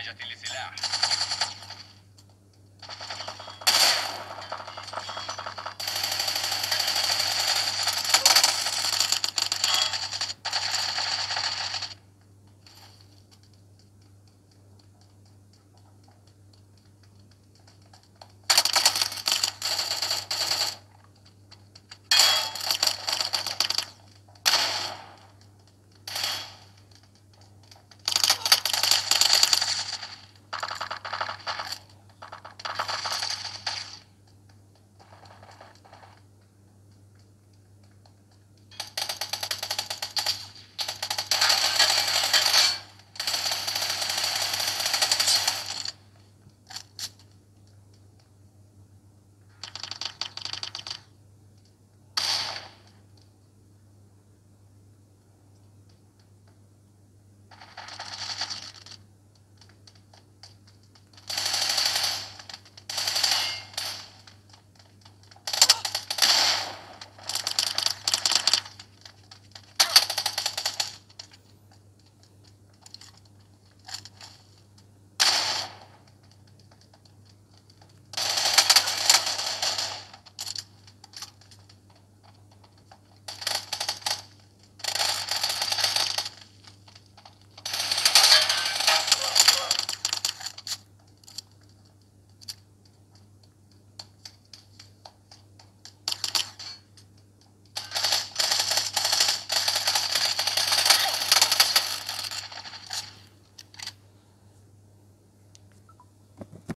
Haja telesilah.